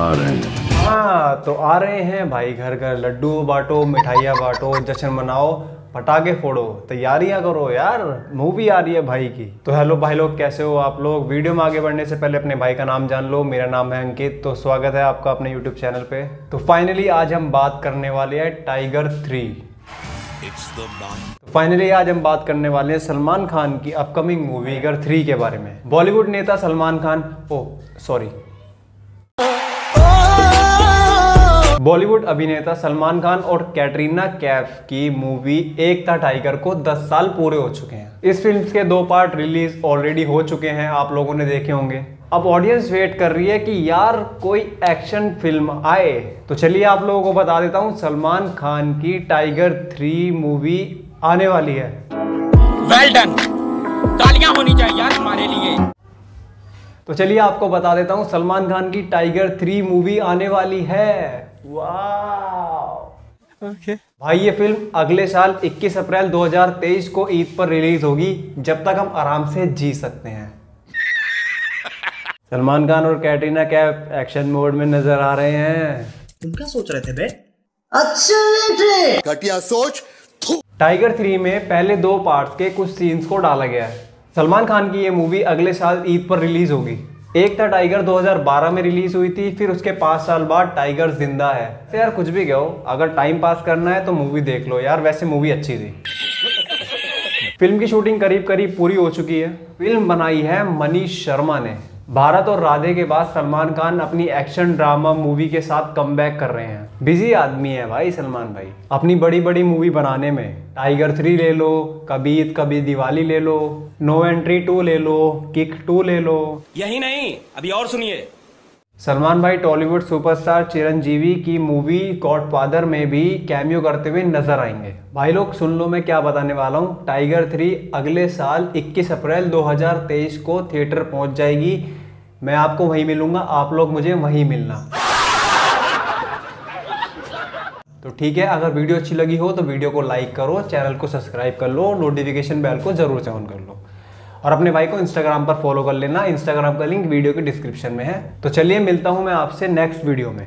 आ रहे हैं। हाँ तो आ रहे हैं भाई घर घर। लड्डू बांटो मिठाइयाँ बांटो जश्न मनाओ पटाखे फोड़ो। तैयारियाँ करो यार मूवी आ रही है भाई की। तो हेलो भाई लोग कैसे हो आप लोग? वीडियो में आगे बढ़ने से पहले अपने भाई का नाम जान लो। मेरा नाम है अंकित तो स्वागत है आपका अपने यूट्यूब चैनल पे। तो फाइनली आज हम बात करने वाले हैं टाइगर थ्री फाइनली आज हम बात करने वाले हैं सलमान खान की अपकमिंग मूवी गर थ्री के बारे में। बॉलीवुड नेता सलमान खान ओ सॉरी बॉलीवुड अभिनेता सलमान खान और कैटरीना कैफ की मूवी एक था टाइगर को 10 साल पूरे हो चुके हैं। इस फ़िल्म के दो पार्ट रिलीज़ ऑलरेडी हो चुके हैं आप लोगों ने देखे होंगे। अब ऑडियंस वेट कर रही है कि यार कोई एक्शन फ़िल्म आए। तो चलिए आप लोगों को बता देता हूँ सलमान खान की टाइगर थ्री मूवी आने वाली है। वेल डन तालियाँ होनी चाहिए यार हमारे लिए। तो चलिए आपको बता देता हूँ सलमान खान की टाइगर थ्री मूवी आने वाली है। वाह ओके भाई ये फ़िल्म अगले साल 21 अप्रैल 2023 को ईद पर रिलीज़ होगी जब तक हम आराम से जी सकते हैं। सलमान खान और कैटरीना कैफ एक्शन मोड में नज़र आ रहे हैं? तुम क्या सोच रहे थे बे? अच्छे घटिया सोच। टाइगर थ्री में पहले दो पार्ट्स के कुछ सीन्स को डाला गया है। सलमान खान की ये मूवी अगले साल ईद पर रिलीज़ होगी। एक था टाइगर 2012 में रिलीज़ हुई थी, फिर उसके पाँच साल बाद टाइगर ज़िंदा है। तो यार कुछ भी कहो, अगर टाइम पास करना है तो मूवी देख लो। यार वैसे मूवी अच्छी थी। फ़िल्म की शूटिंग करीब करीब पूरी हो चुकी है। फ़िल्म बनाई है मनीष शर्मा ने। भारत और राधे के बाद सलमान खान अपनी एक्शन ड्रामा मूवी के साथ कम कर रहे हैं। बिज़ी आदमी है भाई सलमान भाई। अपनी बड़ी बड़ी मूवी बनाने में। टाइगर थ्री ले लो कभी ईद कभी दिवाली ले लो नो एंट्री टू ले लो किक टू ले लो। यही नहीं अभी और सुनिए। सलमान भाई टॉलीवुड सुपरस्टार चिरंजीवी की मूवी गॉडफादर में भी कैमियो करते हुए नज़र आएँगे। भाई लोग सुन लो मैं क्या बताने वाला हूँ। टाइगर थ्री अगले साल 21 अप्रैल 2023 को थिएटर पहुँच जाएगी। मैं आपको वहीं मिलूँगा, आप लोग मुझे वहीं मिलना। तो ठीक है, अगर वीडियो अच्छी लगी हो तो वीडियो को लाइक करो, चैनल को सब्सक्राइब कर लो, नोटिफिकेशन बेल को ज़रूर से ऑन कर लो। और अपने भाई को इंस्टाग्राम पर फॉलो कर लेना इंस्टाग्राम का लिंक वीडियो के डिस्क्रिप्शन में है। तो चलिए, मिलता हूँ मैं आपसे नेक्स्ट वीडियो में।